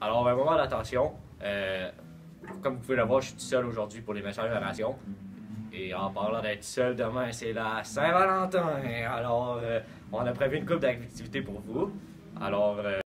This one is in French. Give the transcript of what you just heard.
Alors, un moment d'attention. Euh, comme vous pouvez le voir, je suis tout seul aujourd'hui pour les messages de la. Et en parlant d'être seul demain, c'est la Saint-Valentin. Alors, euh, on a prévu une coupe d'activités pour vous. Alors, euh,